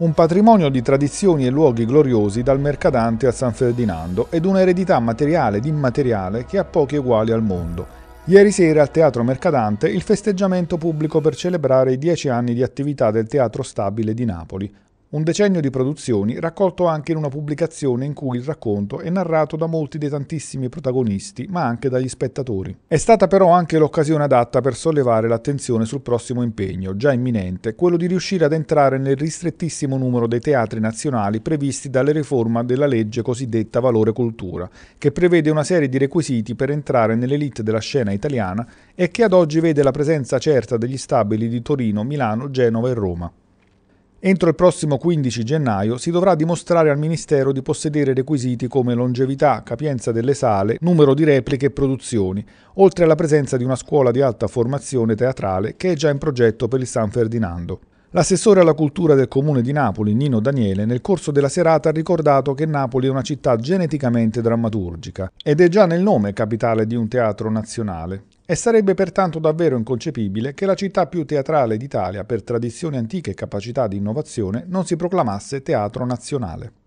un patrimonio di tradizioni e luoghi gloriosi dal Mercadante a San Ferdinando ed un'eredità materiale ed immateriale che ha pochi uguali al mondo. Ieri sera al Teatro Mercadante il festeggiamento pubblico per celebrare i dieci anni di attività del Teatro Stabile di Napoli, un decennio di produzioni raccolto anche in una pubblicazione in cui il racconto è narrato da molti dei tantissimi protagonisti, ma anche dagli spettatori. È stata però anche l'occasione adatta per sollevare l'attenzione sul prossimo impegno, già imminente, quello di riuscire ad entrare nel ristrettissimo numero dei teatri nazionali previsti dalle riforma della legge cosiddetta Valore Cultura, che prevede una serie di requisiti per entrare nell'elite della scena italiana e che ad oggi vede la presenza certa degli stabili di Torino, Milano, Genova e Roma. Entro il prossimo 15 gennaio si dovrà dimostrare al Ministero di possedere requisiti come longevità, capienza delle sale, numero di repliche e produzioni, oltre alla presenza di una scuola di alta formazione teatrale che è già in progetto per il San Ferdinando. L'assessore alla cultura del comune di Napoli, Nino Daniele, nel corso della serata ha ricordato che Napoli è una città geneticamente drammaturgica ed è già nel nome capitale di un teatro nazionale. E sarebbe pertanto davvero inconcepibile che la città più teatrale d'Italia per tradizioni antiche e capacità di innovazione non si proclamasse teatro nazionale.